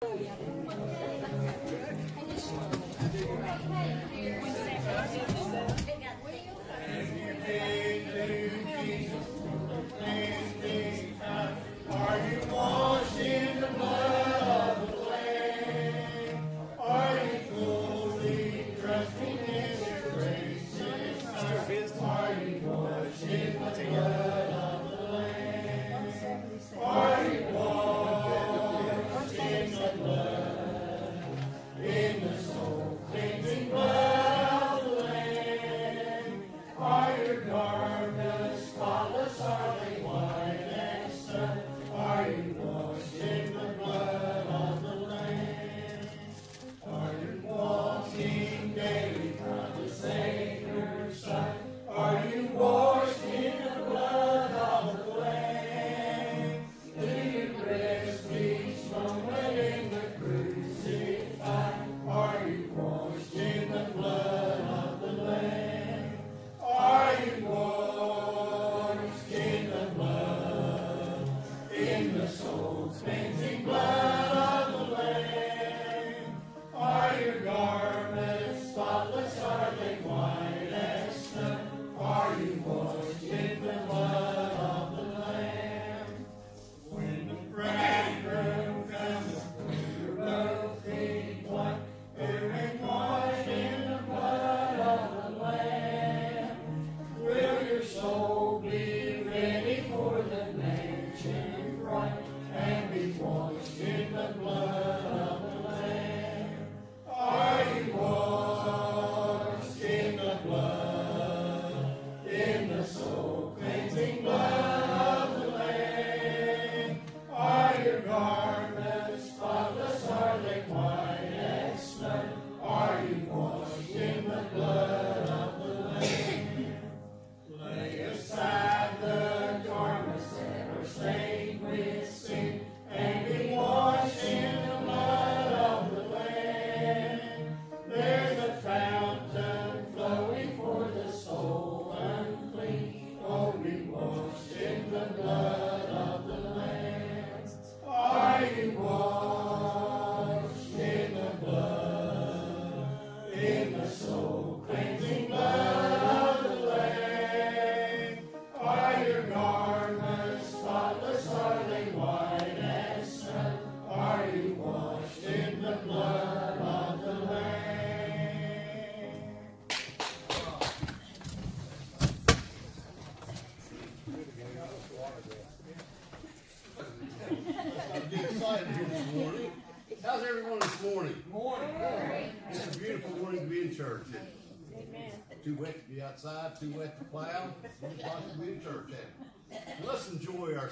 哎呀！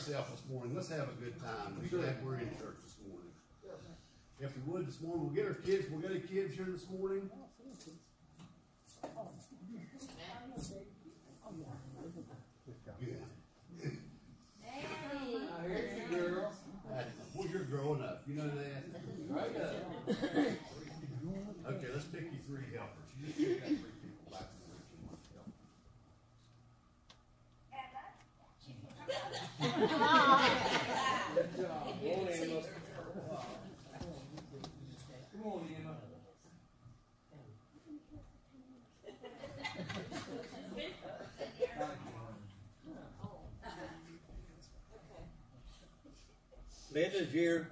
ourselves this morning. Let's have a good time. I'm glad we're in church this morning. If we would this morning, we'll get our kids. We'll get our kids here this morning. Yeah. Well, you're growing up. You know that. Right. Okay, let's Linda's here.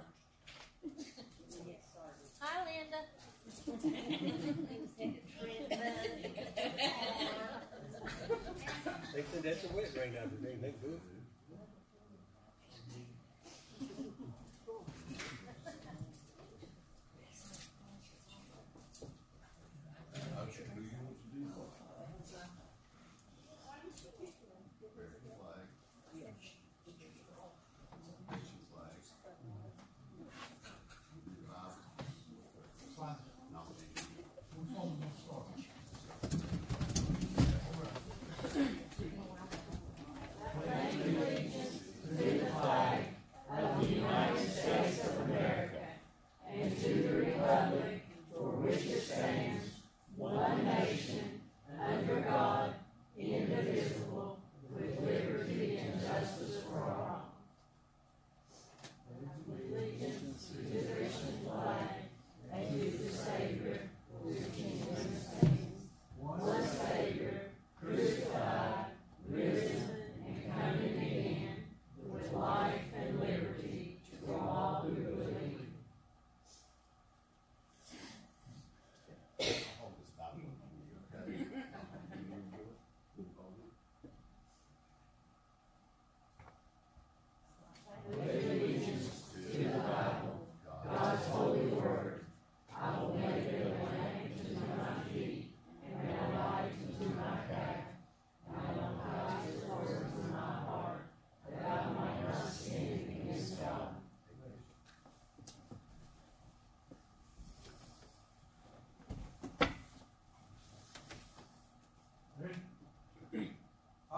Hi, Linda. they said that's a wet rain out today. They good.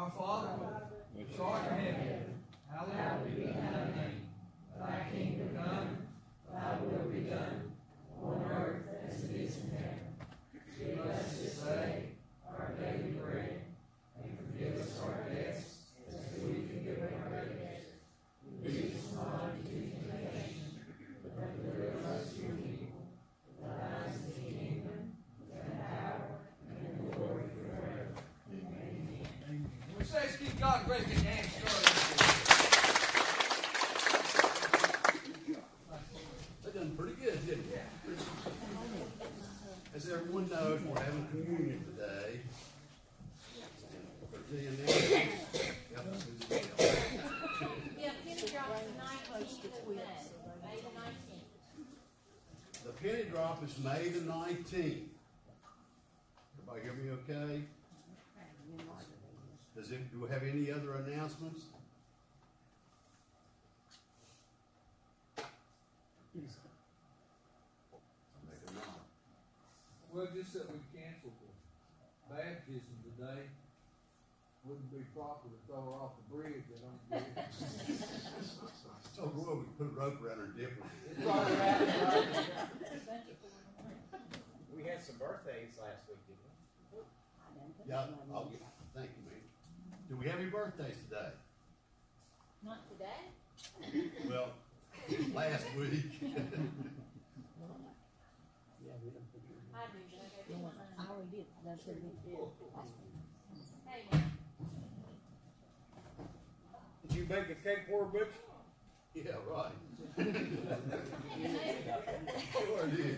Our Father, God, great pretty good, didn't? As everyone knows, we're having communion today. The penny drop is May the 19th. Other announcements? Make a nod. Well, just that we canceled the baptism today. Wouldn't be proper to throw her off the bridge, I don't believe. So, well, we put a rope around her dip. It's right around, right. We had some birthdays last week, didn't we? Yeah, I'll get, oh, thank you, man. Do we have any birthdays today? Not today? Well, last week. I do, but I go to mine. I already did, that's what we did. Hey, Did you bake a cake for her, Butch? Yeah, right. Sure did.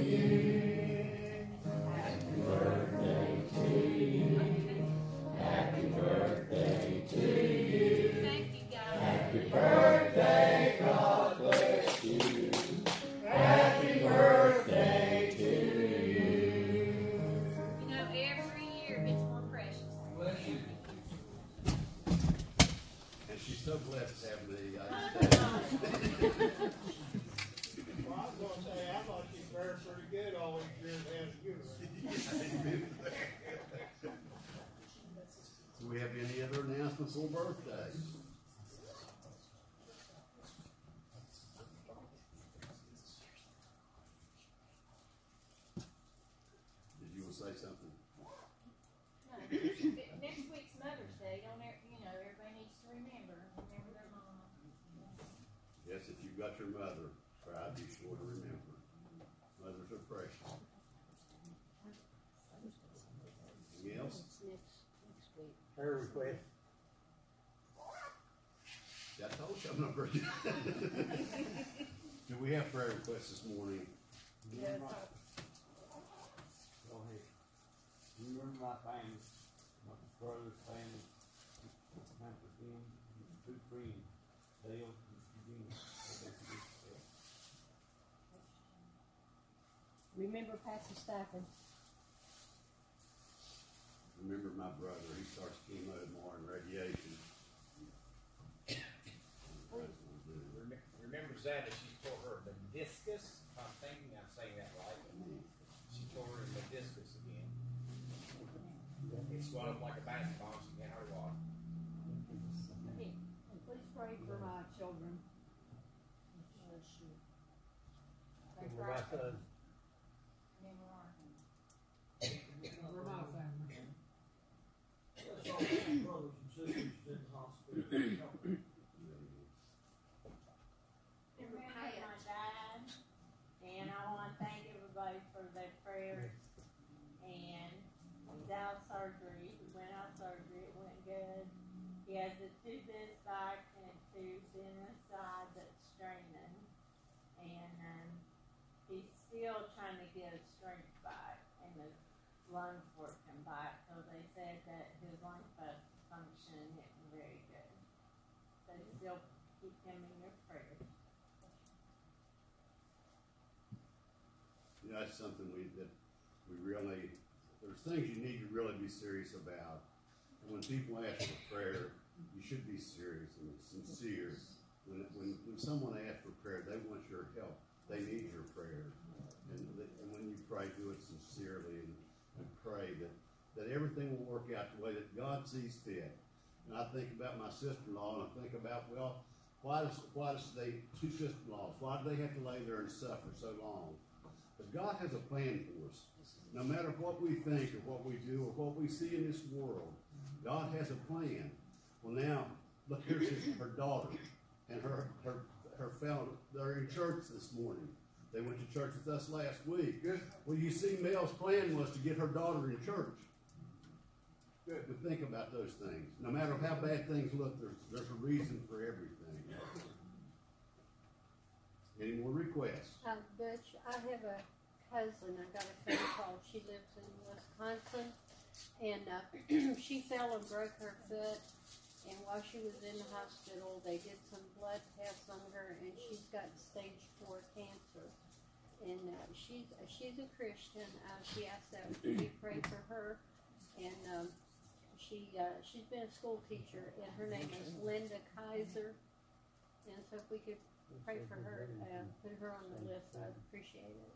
have any other announcements on birthdays? Did you want to say something? No, ne- Next week's Mother's Day, don't, ev- you know, everybody needs to remember, remember their mama. Yes, if you've got your mother, try to be sure to remember. Mothers are precious. Anything else? Next, next week. Prayer request. See, I told you I'm not very good. Do we have prayer requests this morning? Go ahead. Remember my family, my brother's family, Hunter Dean, two friends, Dale, and Dean. Remember Patsy Stafford? Remember my brother, he starts chemo tomorrow and radiation. Rem- Remember Zada, she tore her meniscus, if I'm thinking I'm saying that right. She tore her meniscus again. It swelled up like a basketball, she can't hardly walk. Okay, and please pray for my children. Remember my son, Remember our. For my family. That's all my brothers and sisters in the hospital. Remember Hey, my my dad, and I wanna thank everybody for their prayers. And he's out of surgery, he went out of surgery, it went good. He has a tooth in his and tooth in his side that's straining. And, um, he's still trying to get his strength back and his lungs working back, so they said that his lung function isn't very good. So still keep him in your prayers. You know, that's something we, that we really there's things you need to really be serious about. And when people ask for prayer, should be serious and sincere. When, when, when someone asks for prayer, they want your help. They need your prayer. And, and when you pray, do it sincerely and, and pray that, that everything will work out the way that God sees fit. And I think about my sister-in-law and I think about, well, why does, why does they, two sister-in-laws, why do they have to lay there and suffer so long? But God has a plan for us. No matter what we think or what we do or what we see in this world, God has a plan. Well, now, look, here's his, her daughter and her, her, her fellow, they're in church this morning. They went to church with us last week. Well, you see, Mel's plan was to get her daughter in church. Good to think about those things. No matter how bad things look, there's, there's a reason for everything. Any more requests? Uh, Butch, I have a cousin, I got a phone call, she lives in Wisconsin, and, uh, she fell and broke her foot, and while she was in the hospital, they did some blood tests on her, and she's got stage four cancer. And, uh, she's, she's a Christian, uh, she asked that we pray for her, and, um, she, uh, she's been a school teacher, and her name is Linda Kaiser, and so if we could pray for her, uh, put her on the list, I'd appreciate it.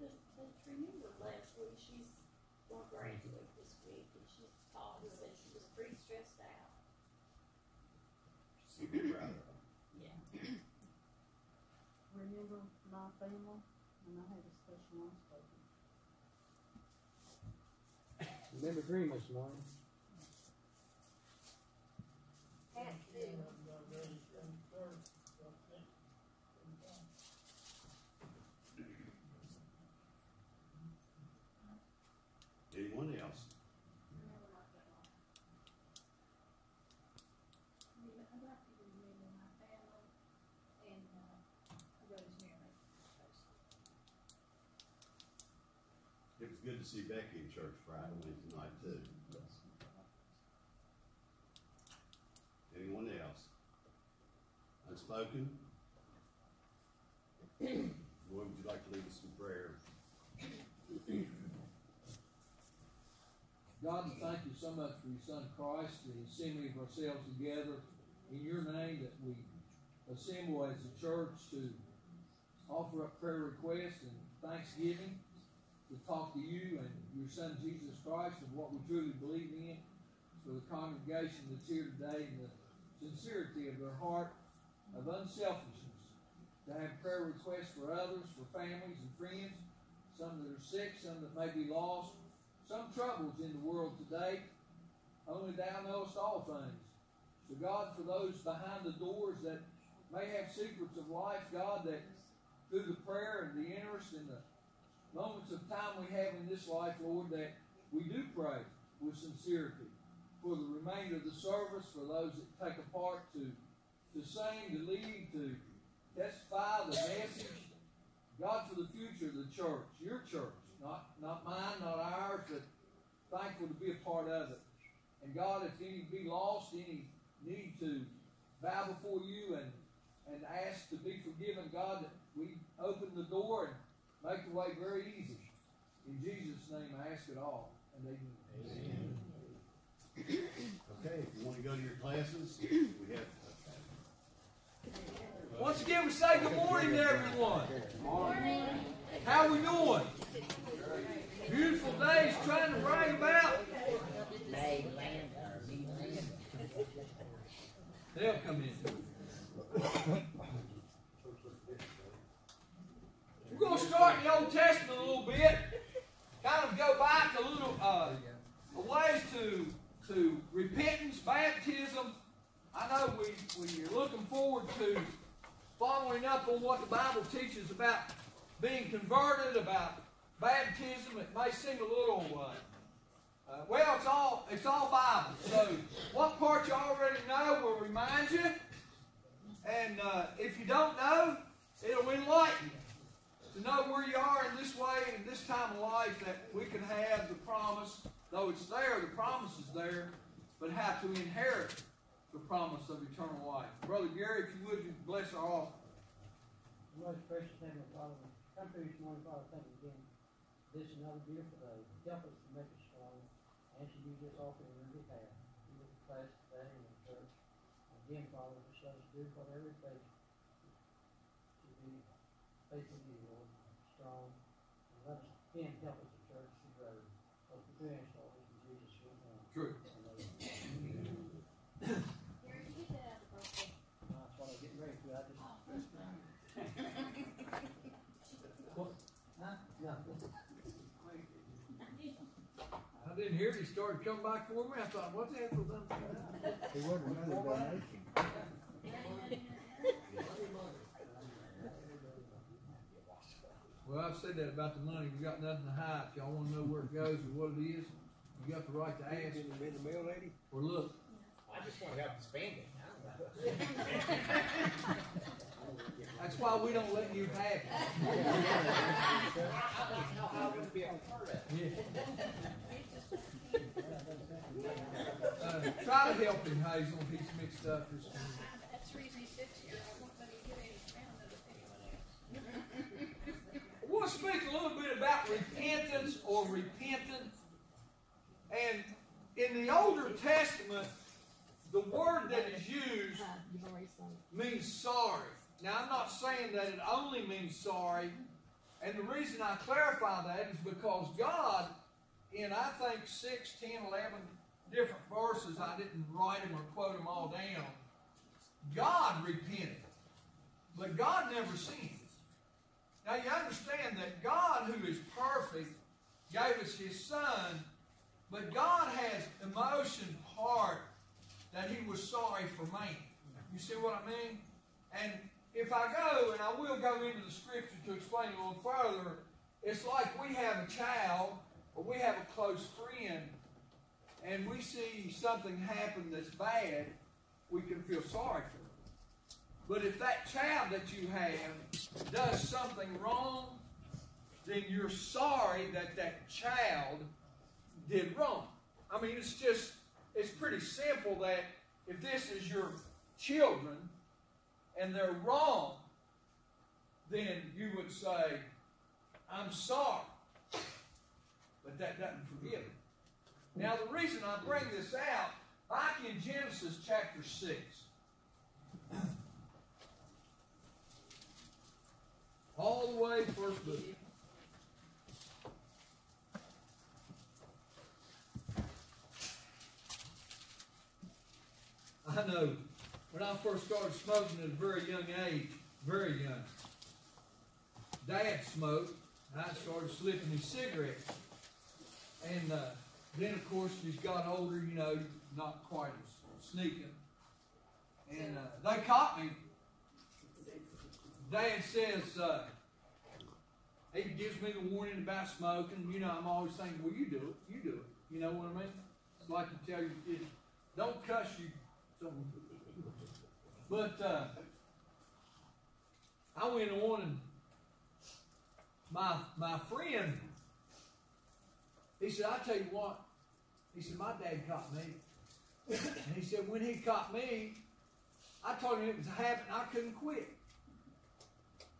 Just, just remember last week, she's going graduate this week, and she called and said she was pretty stressed out. Yeah. Remember my family, and I had a special one spoken. Remember dream this morning? Had to. Anyone else? I'd like to remember my family and, uh, Rosemary. It was to see Becky in church Friday, night too. Anyone else? Unspoken? Roy, would you like to lead us in prayer? God, thank you so much for your son Christ, the assembly of ourselves together in your name that we assemble as a church to offer up prayer requests and thanksgiving, to talk to you and your son Jesus Christ of what we truly believe in, for the congregation that's here today and the sincerity of their heart of unselfishness, to have prayer requests for others, for families and friends, some that are sick, some that may be lost, some troubles in the world today. Only thou knowest all things. So, God, for those behind the doors that may have secrets of life, God, that through the prayer and the interest and the moments of time we have in this life, Lord, that we do pray with sincerity for the remainder of the service, for those that take a part to, to sing, to lead, to testify the message. God, for the future of the church, your church, not, not mine, not ours, but thankful to be a part of it. And God, if any be lost, any need to bow before you and, and ask to be forgiven, God, that we open the door and make the way very easy. In Jesus' name I ask it all. And amen. Okay, if you want to go to your classes, we have. Uh, Once again, we say good morning to everyone. Morning. How are we doing? Beautiful days trying to bring about. They'll come in. We're going to start in the Old Testament a little bit. Kind of go back a little uh, a ways to to repentance, baptism. I know we, we're looking forward to following up on what the Bible teaches about being converted, about baptism. It may seem a little, uh, uh, well, it's all it's all Bible. So what part you already know will remind you, and uh, if you don't know, it'll enlighten you to know where you are in this way in this time of life that we can have the promise, though it's there, the promise is there, but how to inherit the promise of eternal life. Brother Gary, if you would, you bless our offering. Most precious Heavenly Father, we come you this morning, Father, thank you again this is another beautiful day. Help us to make us strong. And to use this offering on your behalf. Be with the class today and the church. Again, Father, just let us do whatever it takes to be faithful to you, Lord, strong. And let us, again, help us, the church, to grow. Hope we do ask all this in Jesus' sweet name. True. Amen. Where did you get that out of the birthday? That's what I'm getting ready to. I just. What? Huh? No. I didn't hear he started coming back for me. I thought, what's that for them? He wasn't another donation. Well, I've said that about the money. We got nothing to hide. If y'all want to know where it goes or what it is, you got the right to ask. the mail lady? Or look, I just want to help you spend it. I don't know. that's why we don't let you have it. I don't know how I be a part of it. Uh, try to help him, Hazel. He's mixed up. This repentance or repentant. And in the Older Testament, the word that is used means sorry. Now, I'm not saying that it only means sorry. And the reason I clarify that is because God, in I think 6, 10, 11 different verses, I didn't write them or quote them all down. God repented. But God never sins. Now you understand that God, who is perfect, gave us His Son, but God has emotion, heart, that He was sorry for man. You see what I mean? And if I go, and I will go into the Scripture to explain a little further, it's like we have a child, or we have a close friend, and we see something happen that's bad, we can feel sorry for. But if that child that you have does something wrong, then you're sorry that that child did wrong. I mean, it's just, it's pretty simple that if this is your children and they're wrong, then you would say, I'm sorry. But that doesn't forgive it. Now, the reason I bring this out, back in Genesis chapter 6, all the way first book. I know when I first started smoking at a very young age, very young, Dad smoked, and I started slipping his cigarettes. And uh, then, of course, as you got older, you know, not quite as sneaking. And uh, they caught me Dad says, uh, he gives me the warning about smoking. You know, I'm always saying, well, you do it. You do it. You know what I mean? It's like you tell your kids, don't cuss you. But uh, I went on and my, my friend, he said, I tell you what, he said, my dad caught me. and he said, when he caught me, I told him it was a habit and I couldn't quit.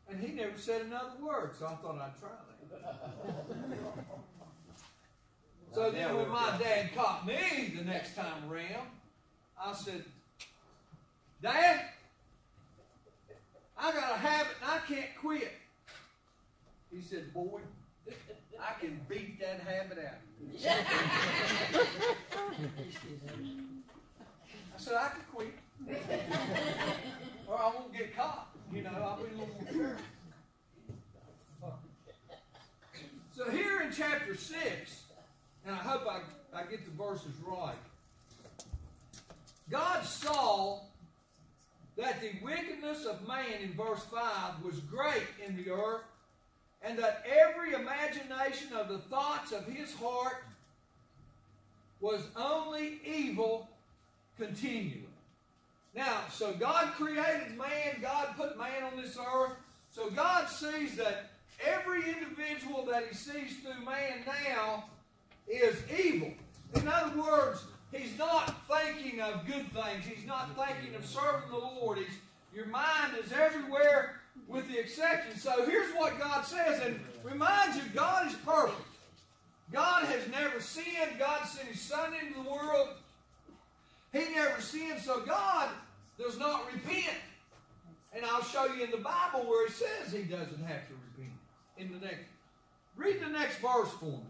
And he never said another word, so I thought I'd try that. so then when my dad caught me the next time around, I said, Dad, I got a habit and I can't quit. He said, Boy, I can beat that habit out of you. I said, I can quit. or I won't get caught. You know, I'll be a little more careful. So here in chapter 6, and I hope I, I get the verses right, God saw that the wickedness of man in verse 5 was great in the earth, and that every imagination of the thoughts of his heart was only evil continually. Now, so God created man, God put man on this earth. So God sees that every individual that he sees through man now is evil. In other words, he's not thinking of good things. He's not thinking of serving the Lord. He's, your mind is everywhere with the exception. So here's what God says, and reminds you, God is perfect. God has never sinned. God sent his son into the world. He never sinned, so God does not repent. And I'll show you in the Bible where it says he doesn't have to repent. In the next, read the next verse for me.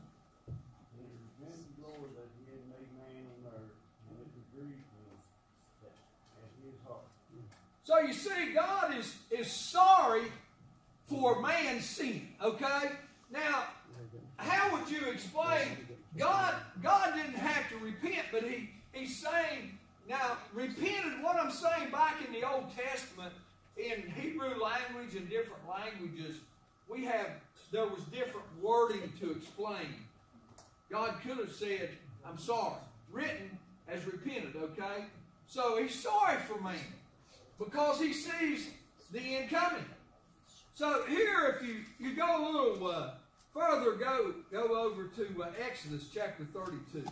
So you see, God is, is sorry for man's sin. Okay? Now, how would you explain God God didn't have to repent, but he, he's saying now repented what I'm saying back in the Old Testament in Hebrew language and different languages, we have there was different wording to explain. God could have said, I'm sorry. Written as repented, okay? So he's sorry for man because he sees the end coming. So here, if you, you go a little uh, further, go, go over to uh, Exodus chapter 32.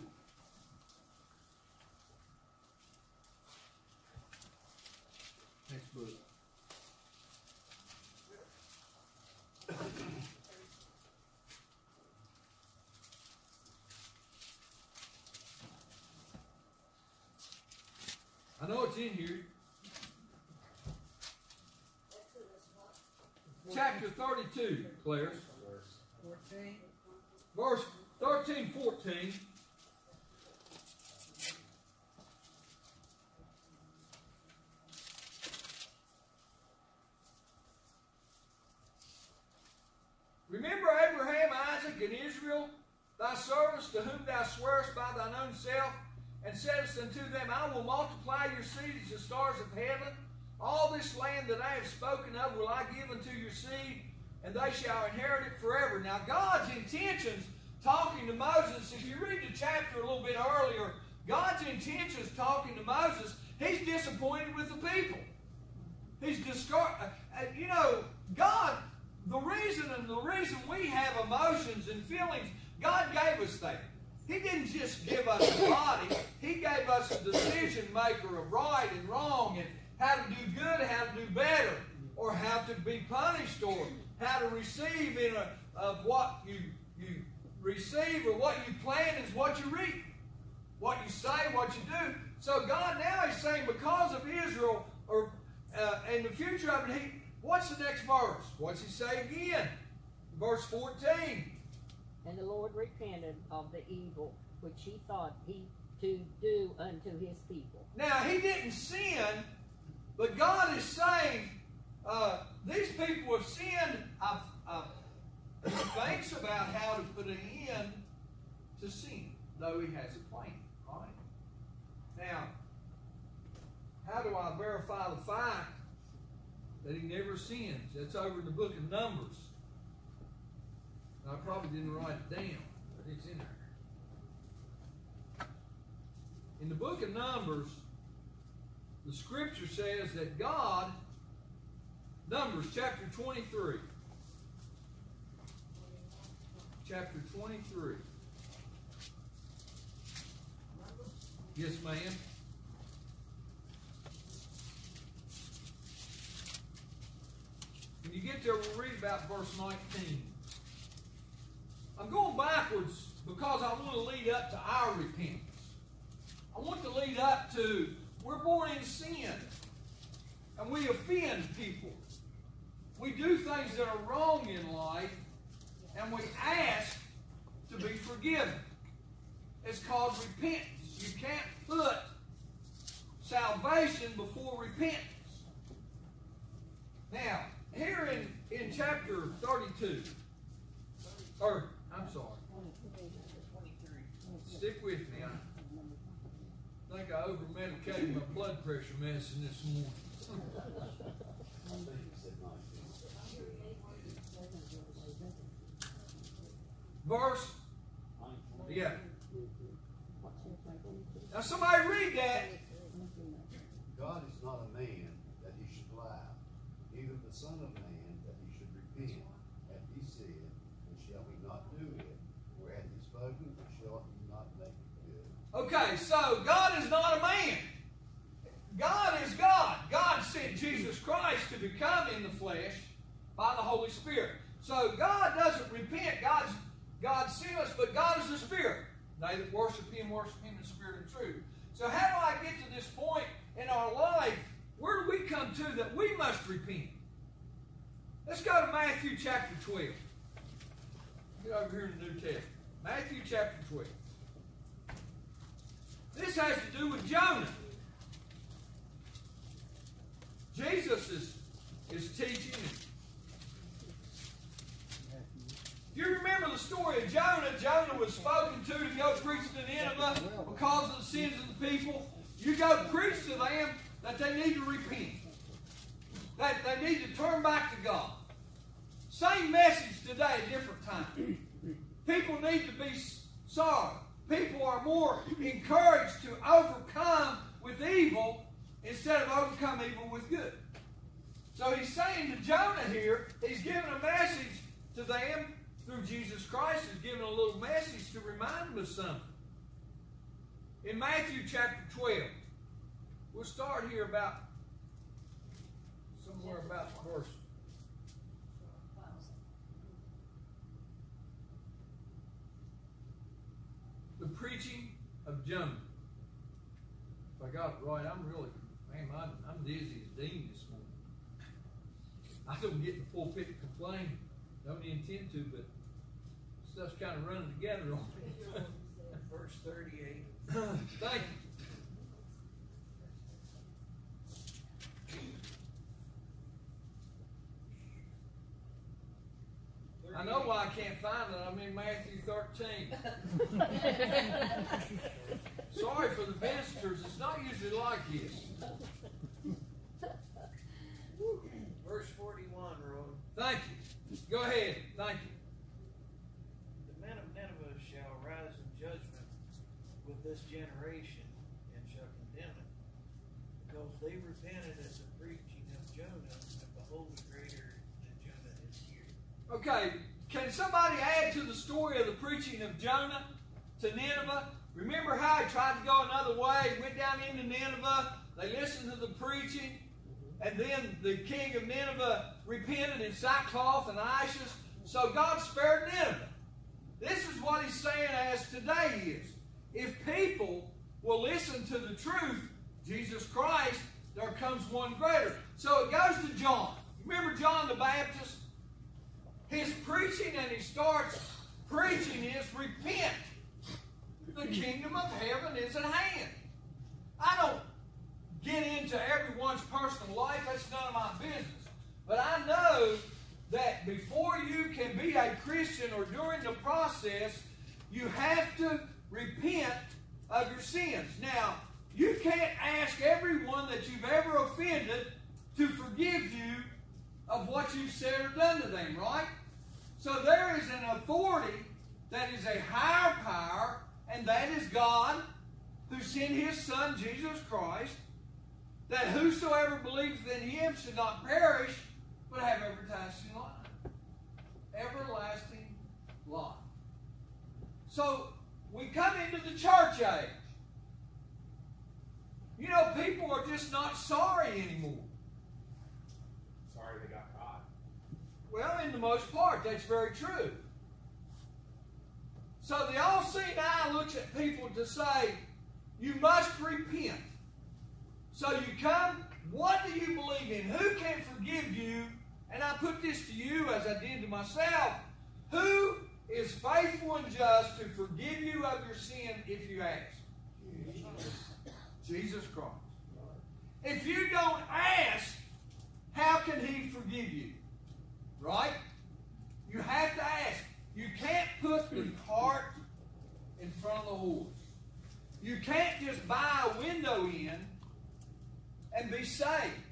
Next book. I know it's in here. Chapter 32, Claire. Verse 13, 14. Remember Abraham, Isaac, and Israel, thy servants, to whom thou swearest by thine own self, and unto them, I will multiply your seed as the stars of heaven. All this land that I have spoken of will I give unto your seed, and they shall inherit it forever. Now, God's intentions, talking to Moses, if you read the chapter a little bit earlier, God's intentions talking to Moses, he's disappointed with the people. He's discouraged. Uh, you know, God, the reason and the reason we have emotions and feelings, God gave us that. He didn't just give us a body, He gave us a decision maker of right and wrong and how to do good, how to do better, or how to be punished, or how to receive in a, of what you you receive or what you plant is what you reap. What you say, what you do. So God now is saying because of Israel, or uh, in the future of it, he, what's the next verse? What's he say again? Verse 14. And the Lord repented of the evil which he thought he to do unto his people. Now, he didn't sin, but God is saying, uh, these people have sinned. I've, I've, thinks about how to put an end to sin, though he has a plan. Right? Now, how do I verify the fact that he never sins? That's over in the book of Numbers. I probably didn't write it down, but it's in there. In the book of Numbers, the scripture says that God, Numbers chapter 23, chapter 23. Yes, ma'am. When you get there, we'll read about verse 19. I'm going backwards because I want to lead up to our repentance. I want to lead up to we're born in sin and we offend people. We do things that are wrong in life and we ask to be forgiven. It's called repentance. You can't put salvation before repentance. Now, here in, in chapter 32, or I'm sorry. Stick with me. I think I over medicated my blood pressure medicine this morning. Verse. Yeah. Now somebody read that. God is not a man that he should lie, neither the Son of Man that he should repent. Hath he said, and shall he not do it? Or hath he spoken, and shall he not make it good? Okay, so God is not a man. God is God. God sent Jesus Christ to become in the flesh by the Holy Spirit. So God doesn't repent. God's God sent us, but God is the spirit. They that worship him worship him in spirit and truth. So how do I get to this point in our life? Where do we come to that we must repent? Let's go to Matthew chapter 12. Get over here in the New Testament. Matthew chapter 12. This has to do with Jonah. Jesus is, is teaching. You remember the story of Jonah, Jonah was spoken to to go preach to Nineveh because of the sins of the people. You go preach to them that they need to repent, that they need to turn back to God. Same message today, different time. People need to be sorry. People are more encouraged to overcome with evil instead of overcome evil with good. So he's saying to Jonah here, he's giving a message to them through Jesus Christ. He's giving a little message to remind them of something. In Matthew chapter 12, we'll start here about somewhere about verse the preaching of Jonah. If I got it right, I'm really, man, I'm, I'm dizzy as Dean this morning. I don't get in the pulpit to complain. Don't intend to, but stuff's kind of running together on me. Verse thirty-eight. Thank you. I know why I can't find it. I'm in Matthew 13. Sorry for the visitors. It's not usually like this. Verse forty-one, Roy. Thank you. Go ahead. Thank you. The men of Nineveh shall rise in judgment with this generation and shall condemn it, because they repented at the preaching of Jonah, and behold, greater than Jonah is here. Okay, can somebody add to the story of the preaching of Jonah to Nineveh? Remember how he tried to go another way? Went down into Nineveh. They listened to the preaching. And then the king of Nineveh repented in sackcloth and ashes. So God spared Nineveh. This is what he's saying as today is. If people will listen to the truth, Jesus Christ, there comes one greater. So it goes to John. Remember John the Baptist? His preaching and he starts preaching is repent. The kingdom of heaven is at hand. I don't get into everyone's personal life, that's none of my business. But I know that before you can be a Christian or during the process, you have to repent of your sins. Now, you can't ask everyone that you've ever offended to forgive you of what you've said or done to them, right? So there is an authority that is a higher power, and that is God who sent his Son, Jesus Christ, that whosoever believes in him should not perish, but have everlasting life. Everlasting life. So we come into the church age. You know, people are just not sorry anymore. Sorry they got caught. Well, in the most part, that's very true. So the all-seeing eye looks at people to say, you must repent. So you come, what do you believe in? Who can forgive you? And I put this to you as I did to myself. Who is faithful and just to forgive you of your sin if you ask? Jesus Christ. If you don't ask, how can he forgive you? Right? You have to ask. You can't put the cart in front of the horse. You can't just buy a window in and be saved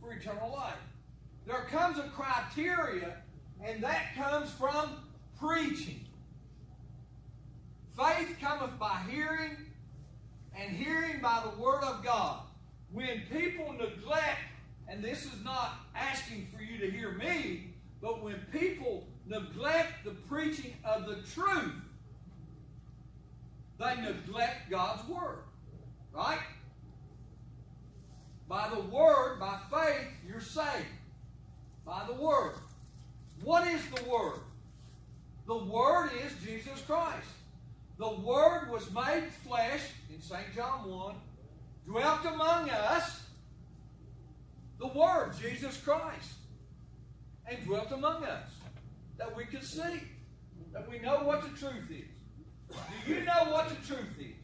for eternal life. There comes a criteria, and that comes from preaching. Faith cometh by hearing, and hearing by the Word of God. When people neglect, and this is not asking for you to hear me, but when people neglect the preaching of the truth, they neglect God's Word. Right? By the Word, by faith, you're saved. By the Word. What is the Word? The Word is Jesus Christ. The Word was made flesh in St. John 1, dwelt among us. The Word, Jesus Christ, and dwelt among us that we could see, that we know what the truth is. Do you know what the truth is?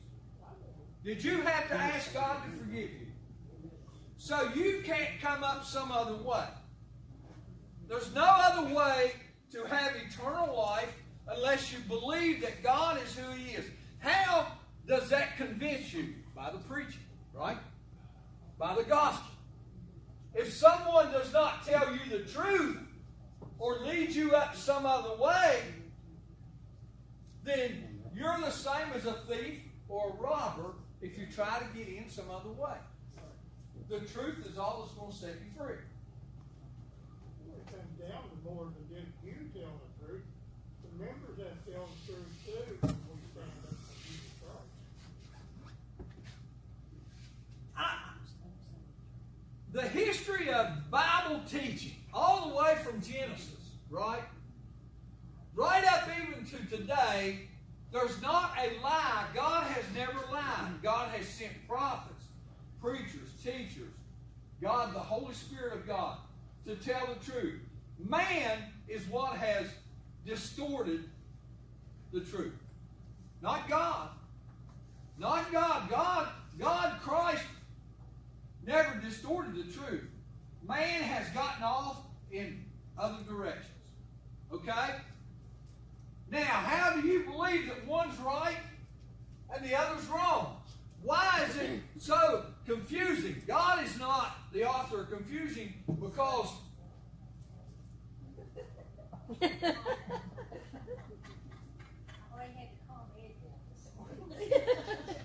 Did you have to ask God to forgive you? So you can't come up some other way. There's no other way to have eternal life unless you believe that God is who He is. How does that convince you? By the preaching, right? By the gospel. If someone does not tell you the truth or lead you up some other way, then you're the same as a thief or a robber if you try to get in some other way. The truth is all that's going to set you free. It down to more than just you telling the truth. The members have to tell the truth too when we stand up for Jesus Christ. The history of Bible teaching, all the way from Genesis, right? Right up even to today, there's not a lie. God has never lied. God has sent prophets, preachers, teachers, God, the Holy Spirit of God, to tell the truth. Man is what has distorted the truth. Not God. Not God. God, God, Christ never distorted the truth. Man has gotten off in other directions. Okay? Now, how do you believe that one's right and the other's wrong? Why is it so confusing? God is not the author of confusion because All you had to call me this morning.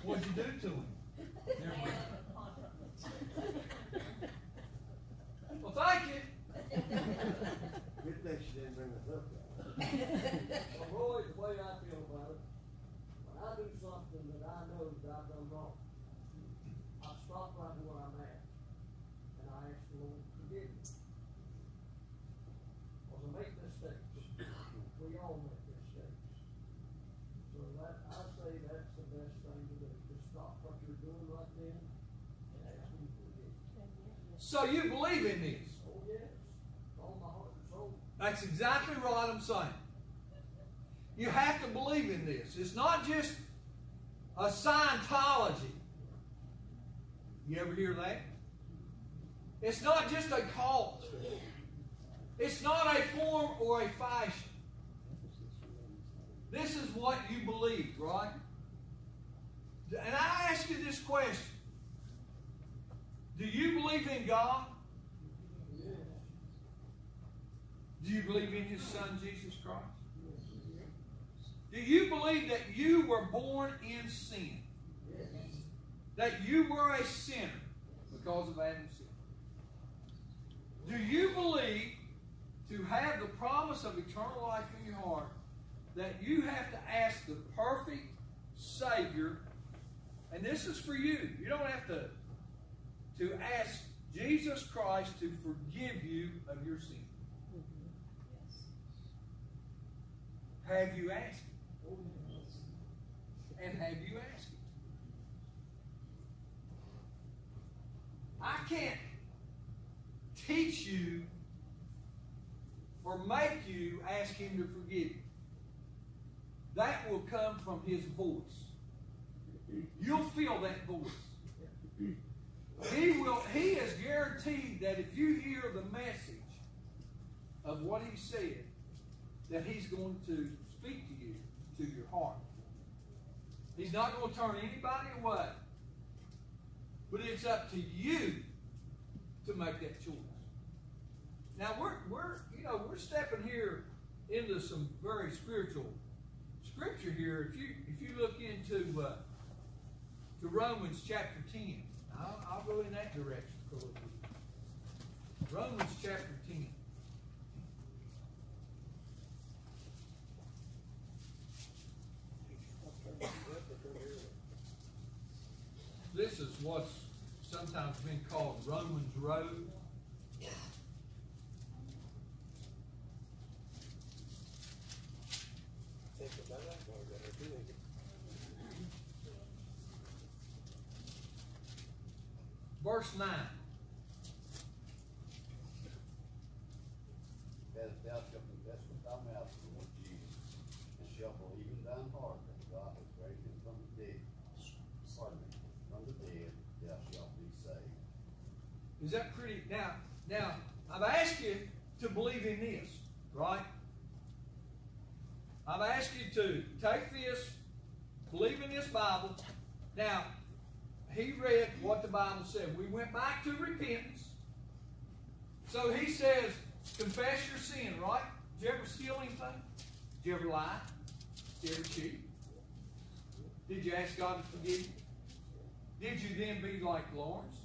what'd you do to him? Never mind. Well, thank you. Good thing she didn't bring us up there. Well, Roy, the way I feel about it, when I do something that I know that I've done wrong, I stop right where I'm at, and I ask the Lord to forgive me. Cause I make mistakes, we all make mistakes. So that, I say that's the best thing to do, just stop what you're doing right then, and ask Him to forgive you. So you believe in this? Oh, yes, all my heart and soul. That's exactly right I'm saying. You have to believe in this. It's not just a Scientology. You ever hear that? It's not just a cult. It's not a form or a fashion. This is what you believe, right? And I ask you this question Do you believe in God? Do you believe in His Son, Jesus Christ? Do you believe that you were born in sin? That you were a sinner because of Adam's sin? Do you believe to have the promise of eternal life in your heart that you have to ask the perfect Savior, and this is for you. You don't have to, to ask Jesus Christ to forgive you of your sin. Mm-hmm. Have you asked? And have you asked Him? I can't teach you or make you ask Him to forgive you. That will come from His voice. You'll feel that voice. He will. He is guaranteed that if you hear the message of what He said, that He's going to speak to you to your heart. He's not going to turn anybody away. But it's up to you to make that choice. Now we're we're you know we're stepping here into some very spiritual scripture here. If you if you look into uh, to Romans chapter ten, I'll, I'll go in that direction for a little bit. Romans chapter ten. This is what's sometimes been called Romans Road. Verse 9. Now, I've asked you to believe in this, right? I've asked you to take this, believe in this Bible. Now, he read what the Bible said. We went back to repentance. So he says, confess your sin, right? Did you ever steal anything? Did you ever lie? Did you ever cheat? Did you ask God to forgive you? Did you then be like Lawrence?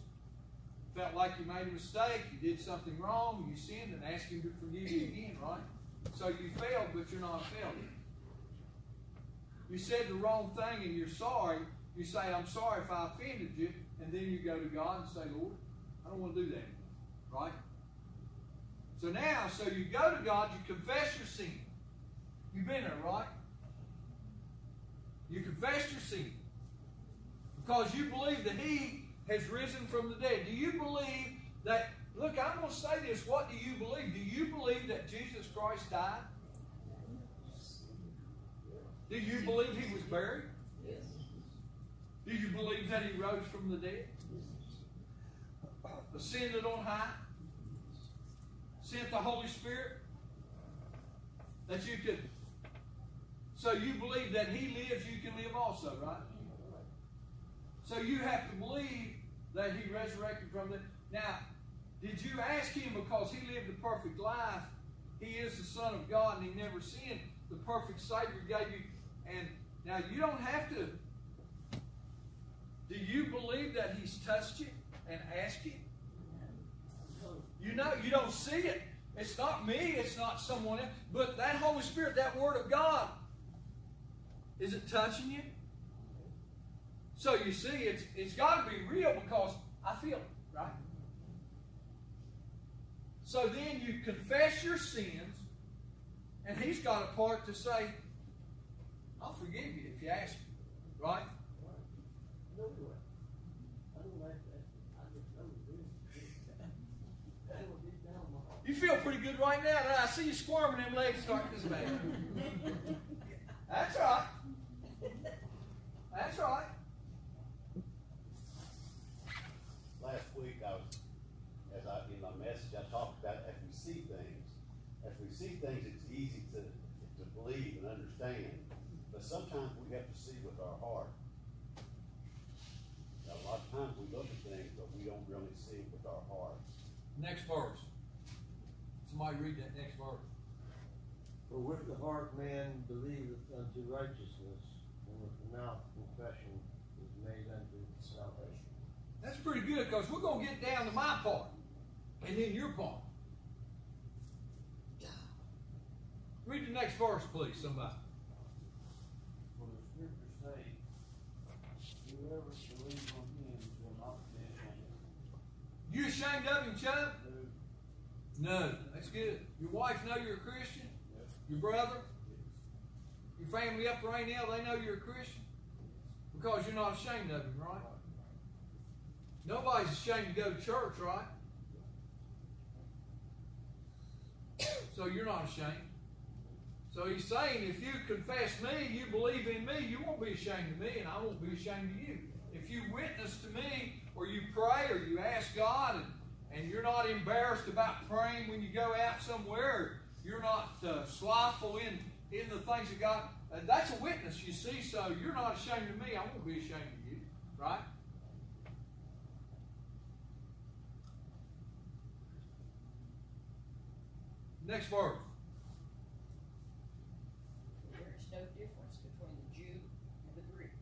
Felt like you made a mistake, you did something wrong, you sinned, and asked Him to forgive you again, right? So you failed, but you're not a failure. You said the wrong thing and you're sorry. You say, I'm sorry if I offended you, and then you go to God and say, Lord, I don't want to do that right? So now, so you go to God, you confess your sin. You've been there, right? You confess your sin. Because you believe that He has risen from the dead. Do you believe that, look, I'm going to say this. What do you believe? Do you believe that Jesus Christ died? Do you believe He was buried? Do you believe that He rose from the dead? Ascended on high? Sent the Holy Spirit? That you could. So you believe that He lives, you can live also, right? So you have to believe that He resurrected from the. Now, did you ask Him because He lived a perfect life? He is the Son of God and He never sinned. The perfect Savior gave you. And now you don't have to. Do you believe that He's touched you and asked you? You know, you don't see it. It's not me, it's not someone else. But that Holy Spirit, that Word of God, is it touching you? So you see, it's, it's got to be real because I feel it, right? So then you confess your sins, and He's got a part to say, I'll forgive you if you ask me, right? You feel pretty good right now. I see you squirming them legs starting this back. That's right. That's right. Last week, I was, as I, in my message, I talked about as we see things. As we see things, it's easy to, to believe and understand. But sometimes we have to see with our heart. Now, a lot of times we look at things, but we don't really see it with our hearts. Next verse. Somebody read that next verse. For with the heart man believeth unto righteousness, and with the mouth confession is made unto salvation. That's pretty good because we're going to get down to my part and then your part. Read the next verse, please, somebody. For the scriptures say, Whoever believes on him will not be ashamed. You ashamed of him, Chuck? No, No. That's good. Your wife know you're a Christian? Yes. Your brother? Your family up right now, they know you're a Christian? Because you're not ashamed of him, right? Nobody's ashamed to go to church, right? So you're not ashamed. So he's saying, if you confess me, you believe in me, you won't be ashamed of me, and I won't be ashamed of you. If you witness to me, or you pray, or you ask God, and, and you're not embarrassed about praying when you go out somewhere, you're not uh, slothful in, in the things of God, uh, that's a witness, you see. So you're not ashamed of me, I won't be ashamed of you, right? Next verse. There is no difference between the Jew and the Greek,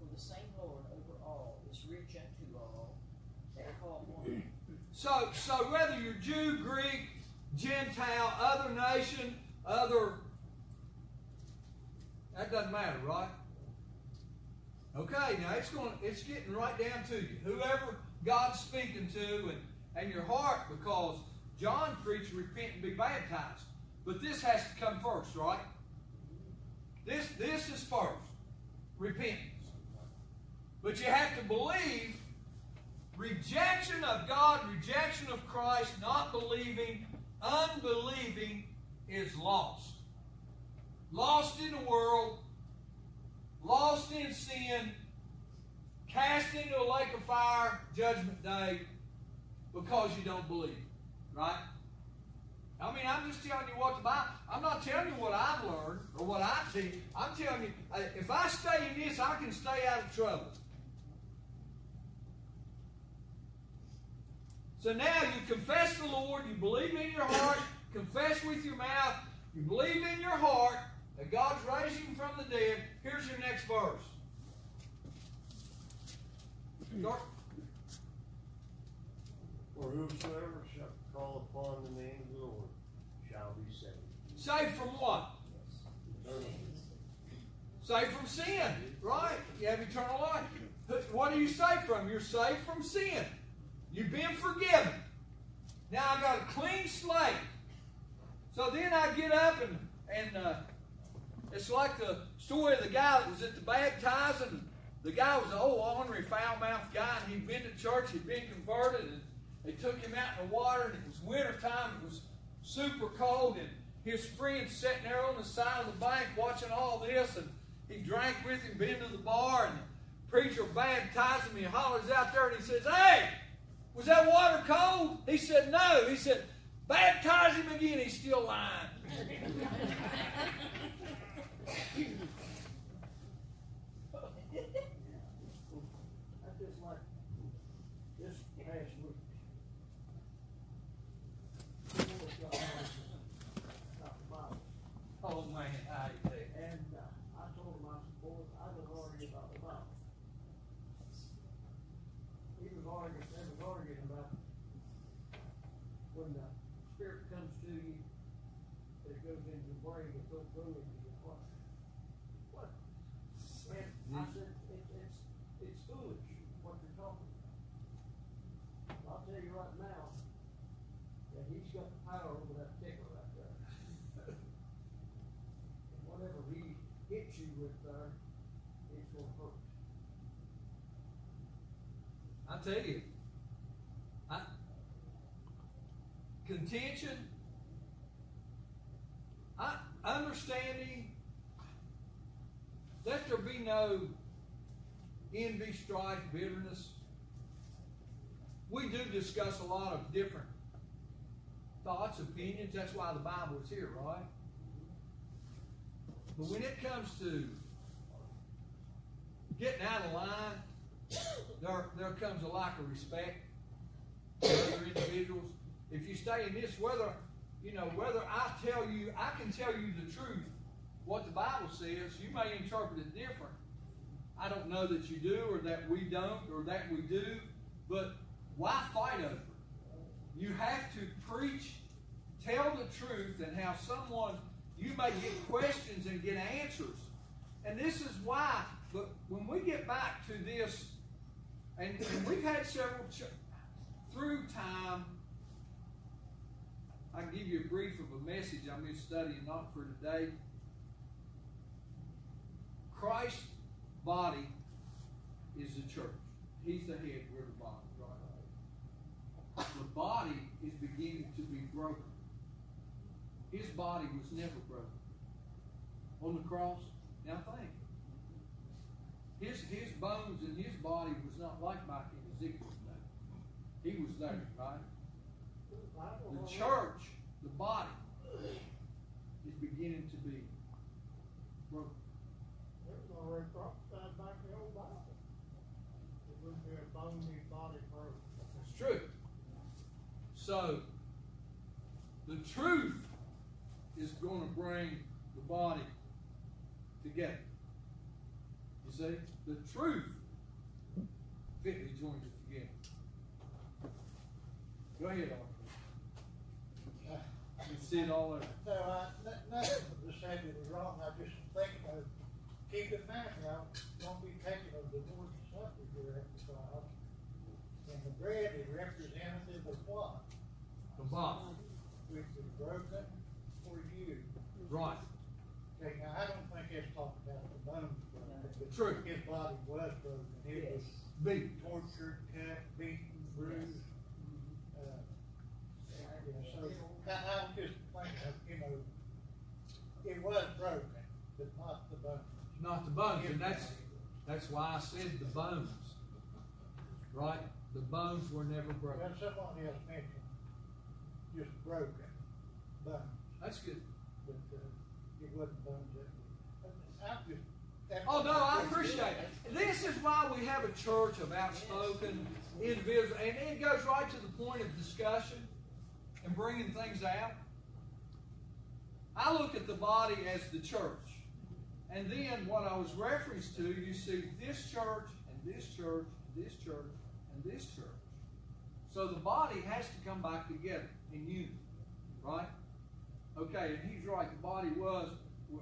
for the same Lord over all is rich unto all that call upon him. So, so whether you're Jew, Greek, Gentile, other nation, other, that doesn't matter, right? Okay, now it's going, it's getting right down to you. Whoever God's speaking to, and and your heart, because John preached repent and be baptized, but this has to come first, right? This this is first, repentance. But you have to believe rejection of God, rejection of Christ, not believing, unbelieving is lost. Lost in the world, lost in sin, cast into a lake of fire, judgment day, because you don't believe. Right? I mean, I'm just telling you what the Bible. I'm not telling you what I've learned or what I see. I'm telling you, uh, if I stay in this, I can stay out of trouble. So now you confess the Lord, you believe in your heart, confess with your mouth, you believe in your heart that God's raised him from the dead. Here's your next verse. Start. For whosoever shall call upon the name of the Lord shall be saved. Saved from what? Saved from sin, right? You have eternal life. What are you saved from? You're saved from sin. You've been forgiven. Now I got a clean slate. So then I get up and and uh, it's like the story of the guy that was at the baptizing. The guy was an old ornery, foul-mouthed guy, and he'd been to church, he'd been converted, and they took him out in the water, and it was winter time. It was super cold, and his friends sitting there on the side of the bank watching all this, and he drank with him, been to the bar, and the preacher baptized him. He hollers out there, and he says, "Hey, was that water cold?" He said, "No." He said, "Baptize him again." He's still lying. That's just like this past week. You know what y'all know about the Bible. Oh man, I tell you. And uh, I told him, I said, boys, I was arguing about the Bible. He was arguing, they was arguing about when the Spirit comes to you, it goes into your brain, it don't go into your heart. What? And I said, it, it's, it's foolish, what you're talking about. I'll tell you right now, that he's got the power over that ticker right there. And whatever he hits you with there, it's gonna hurt. I tell you, I, contention, I, understanding, let there be no envy, strife, bitterness. We do discuss a lot of different thoughts, opinions. That's why the Bible is here, right? But when it comes to getting out of line, there, there comes a lack of respect for other individuals. If you stay in this, whether you know whether I tell you, I can tell you the truth, what the Bible says. You may interpret it different. I don't know that you do, or that we don't, or that we do. But why fight over it? You have to preach, tell the truth, and how someone you may get questions and get answers. And this is why. But when we get back to this and, and we've had several through time. I give you a brief of a message I'm going to study, not for today. Christ's body is the church. He's the head, we're the body, right? The body is beginning to be broken. His body was never broken. On the cross, now think. His, his bones and his body was not like in Ezekiel's day. He was there, right? The church, the body, is beginning to be broken. It was already prophesied back in the old Bible. It would be a bony body broken. That's true. So, the truth is going to bring the body together. You see? The truth fitly joins it together. Go ahead, Arthur. You can see it all over. So, uh, n- nothing was said that was wrong, I just thinking of, keep in mind now, don't be taking of the Lord's Supper here at the trial. And the bread is representative of what? The body. Which was broken for you. Right. Okay, now, I don't think it's talking about the bones broken, but True. his body was broken, he was Beat. tortured, cut, beaten, bruised. Uh, yeah, so I, I'm just thinking, you know, it was broken, but not the bone. Not the bones, and that's, that's why I said the bones. Right? The bones were never broken. Well, somebody else mentioned just broken bones, That's good. but, uh, it wasn't bones I'm just. Oh, no, I appreciate it. This is why we have a church of outspoken individuals, and it goes right to the point of discussion and bringing things out. I look at the body as the church. And then what I was referenced to, you see this church and this church and this church and this church. So the body has to come back together in unity, right? Okay, and he's right, the body was,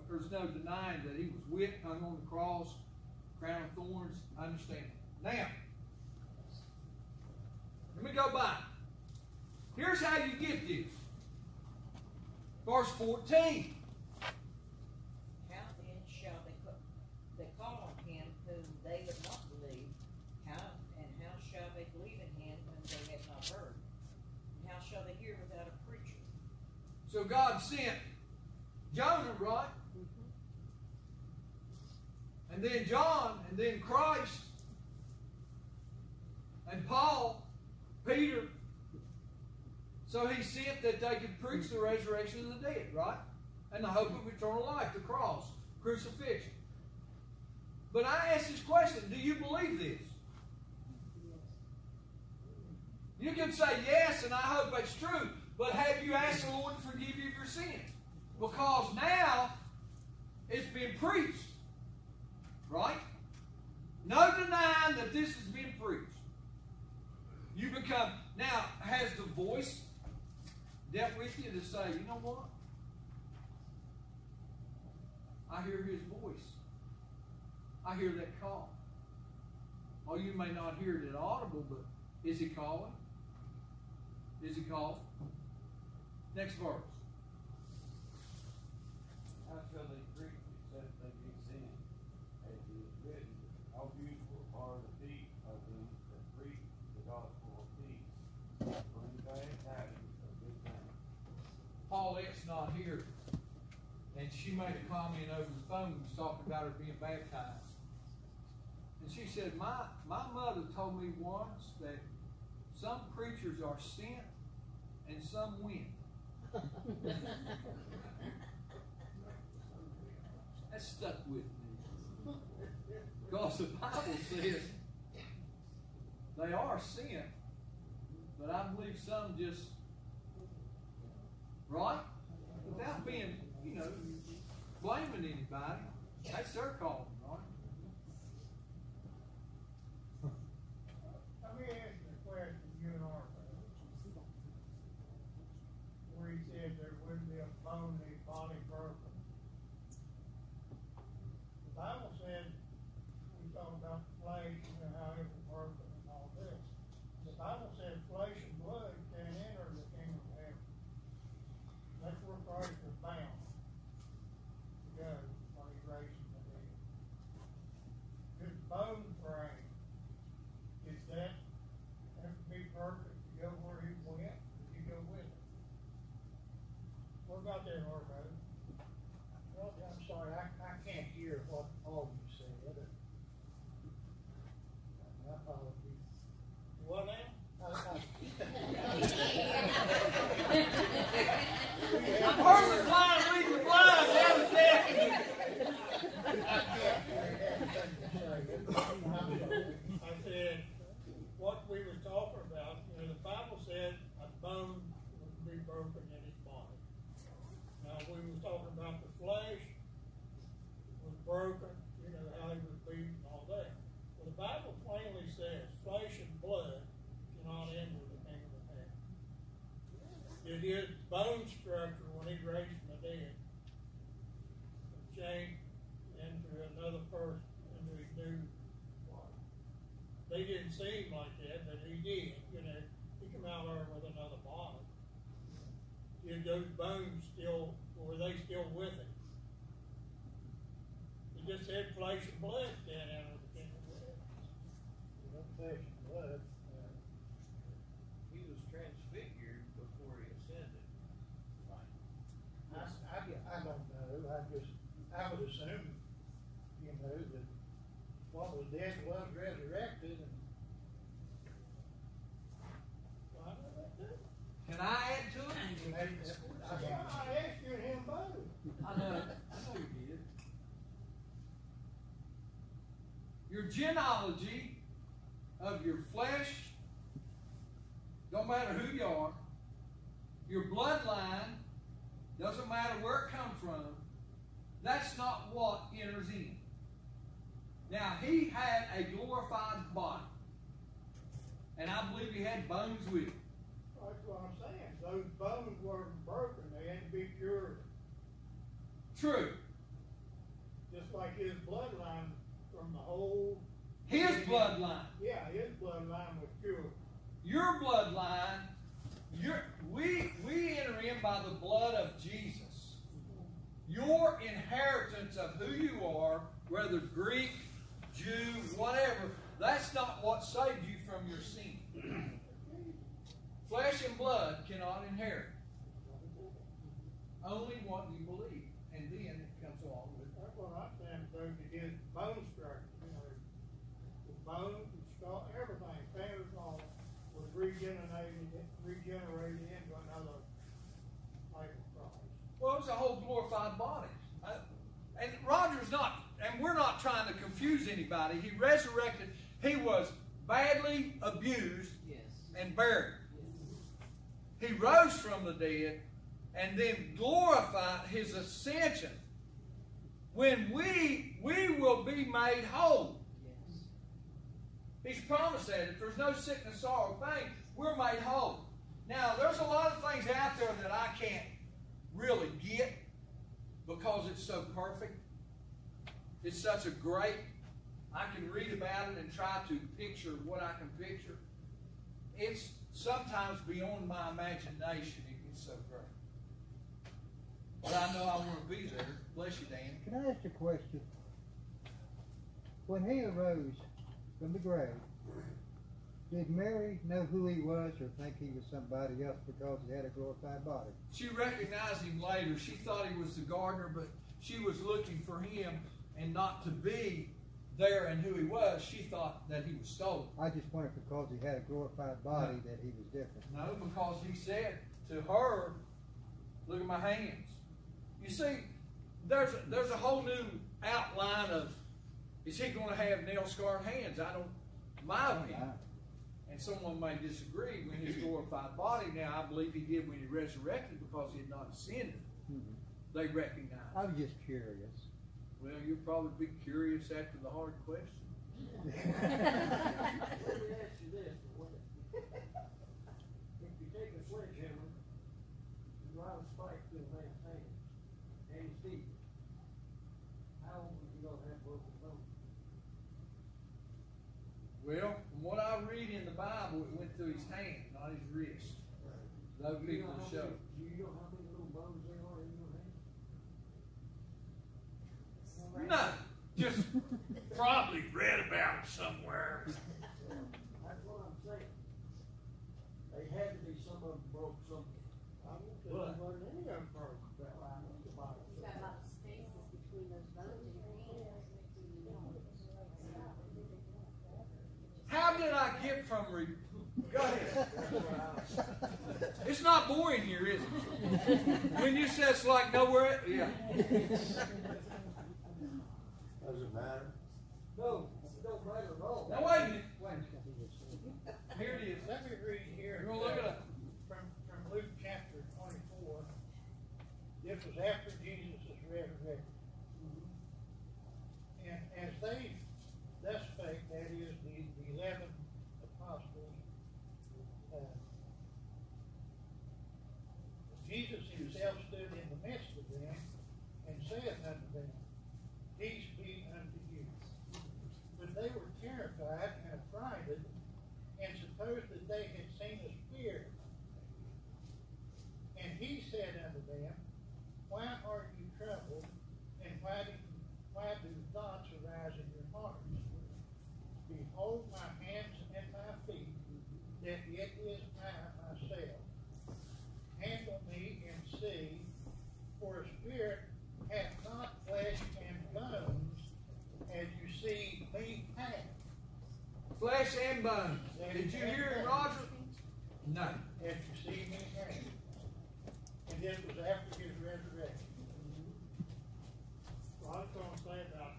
there's no denying that he was whipped, hung on the cross, crown of thorns, I understand. Now, let me go back. Here's how you get this. Verse 14. How then shall they, co- they call on him whom they have not believed? How, and how shall they believe in him whom they have not heard? And how shall they hear without a preacher? So God sent Jonah, right? And then John, and then Christ, and Paul, Peter. So he sent that they could preach the resurrection of the dead, right? And the hope of eternal life, the cross, crucifixion. But I ask this question do you believe this? You can say yes, and I hope that's true, but have you asked the Lord to forgive you of your sins? Because now it's been preached. Right? No denying that this has been preached. You become, now, has the voice dealt with you to say, you know what? I hear his voice. I hear that call. Oh, you may not hear it at audible, but is he calling? Is he calling? Next verse shall they preach except they be sent? As it is written, how beautiful are the feet of them that preach the gospel of peace. Bring bad tidings of good things. Paulette's not here. And she made a comment over the phone, was talking about her being baptized. And she said, My my mother told me once that some preachers are sent and some win. That stuck with me. Because the Bible says they are sent, but I believe some just right? Without being, you know, blaming anybody. That's their calling, right? Let me ask you a question, you and Arthur. Where he said there wouldn't be a bony body broken. The Bible said, we talk about flesh, you know, how it was broken and all this. The Bible said flesh and blood can't enter the kingdom of heaven. That's where Christ was bound to go when he raised from the dead. His bone frame is that have to be perfect to go where he went, or you go with him? What about that, Orvo? Well, I'm sorry, I, I can't hear what all you said. My apologies. What now? I've heard the blind lead the blind down the deaf. I said, what we were talking about, you know, the Bible said a bone would be broken in his body. Now, we was talking about the flesh was broken, you know, how he was beaten and all that. Well, the Bible plainly says flesh and blood cannot enter the kingdom of heaven. It is bone structure when he raised from the dead. Changed into another person, into his new body. They didn't seem like that, but he did, you know, he come out there with another body. Did those bones still, were they still with him? He just had flesh and blood can't enter the kingdom of heaven. No flesh and blood, uh, I just, I would assume, you know, that what was dead was resurrected and. Well, I know that too. Can I add to it? Maybe that- I I asked you and him both. I know, I know you did. Your genealogy of your flesh, don't matter who you are, your bloodline, doesn't matter where it come from, that's not what enters in. Now, he had a glorified body. And I believe he had bones with him. That's what I'm saying, those bones weren't broken, they had to be cured, True. just like his bloodline from the whole. His bloodline. Yeah, his bloodline. Your bloodline, your we we enter in by the blood of Jesus. Your inheritance of who you are, whether Greek, Jew, whatever, that's not what saved you from your sin. Flesh and blood cannot inherit. Only what you believe. And then it comes along with That's what I'm saying, so you get bone structure, you know, the bones, the skull, everything, family all was regenerated, regenerated into another type of Christ. Well, it was a whole glorified body. Uh, and Roger's not, and we're not trying to confuse anybody. He resurrected, he was badly abused and buried. He rose from the dead and then glorified his ascension. When we we will be made whole. Yes. He's promised that if there's no sickness, sorrow, pain, we're made whole. Now, there's a lot of things out there that I can't really get because it's so perfect. It's such a great, I can read about it and try to picture what I can picture. It's sometimes beyond my imagination. It gets so great. But I know I want to be there. Bless you, Dan. Can I ask you a question? When he arose from the grave, did Mary know who he was or think he was somebody else because he had a glorified body? She recognized him later. She thought he was the gardener, but she was looking for him and not to be there and who he was. She thought that he was stolen. I just wondered because he had a glorified body that he was different. No, because he said to her, "Look at my hands." You see, there's a, there's a whole new outline of is he going to have nail scarred hands? I don't. My opinion, and someone may disagree when his glorified body. Now, I believe he did when he resurrected because he had not ascended. Mhm. They recognized. I was just curious. Well, you'll probably be curious after the hard question. Let me ask you this, if, you take a sledgehammer, and drive a spike through a man's hand, and his feet, how long are you gonna have broken bones? Well, from what I read in the Bible, it went through his hand, not his wrist. Those people show. many- Do you know how many little bones there are in your hand? No, just probably read about it somewhere. That's what I'm saying. They had to be, some of them broke some. I won't say there wasn't any of them broke, but I know the Bible You've got a lot of spaces between those bones in your. How did I get from re- Go ahead. It's not boring here, is it? When you say it's like nowhere, yeah. Matter it don't matter at all. Now wait a minute, wait a minute. Here it is. Let me read here. You wanna look it up? From, from Luke chapter twenty-four. This was after Jesus is resurrected. And as they thus spake, that is the, the eleven apostles, uh, Jesus himself stood in the midst of them and saith unto them, Peace be unto you. But they were terrified and affrighted, and supposed that they had seen a spirit. And he said unto them, Why are you troubled, and why do, why do thoughts arise in your hearts? Behold my hands and my feet, that it is I myself. Handle me and see, for a spirit hath not Flesh and bones. Did you hear it, Roger? No. After seeing his hand. And this was after his resurrection. Well, I was gonna say about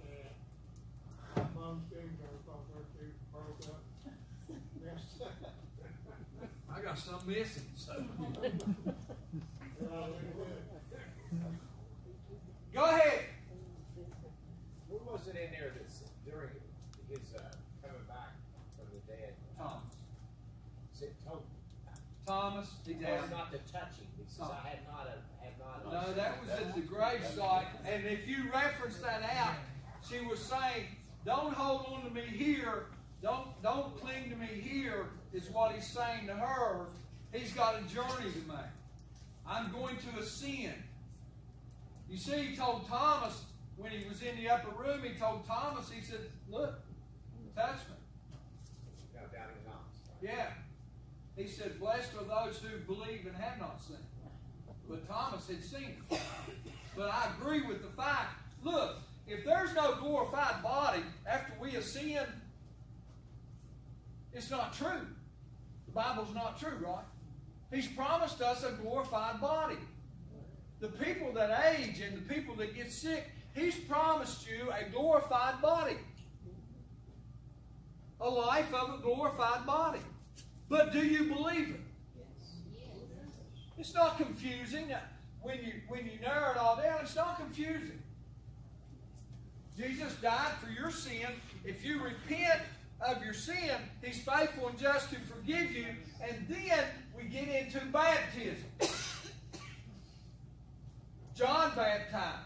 that, mom's her, thought her two broke up. I got something missing, so. Yeah, we did. Go ahead. What was it in there that's during his uh, coming back from the dead? Thomas. Said, told, Thomas, told not to touch him. He says, I have not, a- have not. No, that was at the gravesite. And if you reference that out, she was saying, "Don't hold on to me here. Don't don't cling to me here." Is what he's saying to her. He's got a journey to make. I'm going to ascend. You see, he told Thomas when he was in the upper room. He told Thomas. He said, "Look, touch me." No, down in. Yeah. He said, Blessed are those who believe and have not seen. But Thomas had seen it. But I agree with the fact look, if there's no glorified body after we ascend, it's not true. The Bible's not true, right? He's promised us a glorified body. The people that age and the people that get sick, He's promised you a glorified body. A life of a glorified body. But do you believe it? Yes. It's not confusing. When you when you narrow it all down, it's not confusing. Jesus died for your sin. If you repent of your sin, He's faithful and just to forgive you. And then we get into baptism. John baptized.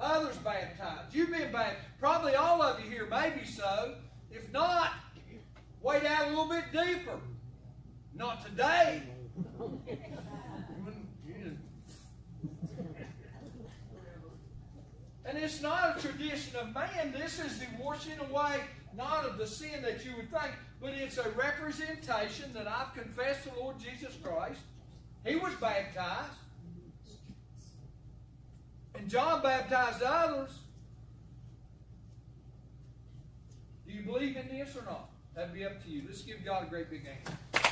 Others baptized. You've been baptized. Probably all of you here, maybe so. If not, wade out a little bit deeper. Not today. And it's not a tradition of man. This is the washing away, not of the sin that you would think, but it's a representation that I've confessed the Lord Jesus Christ. He was baptized. And John baptized others. Do you believe in this or not? That'd be up to you. Let's give God a great big hand.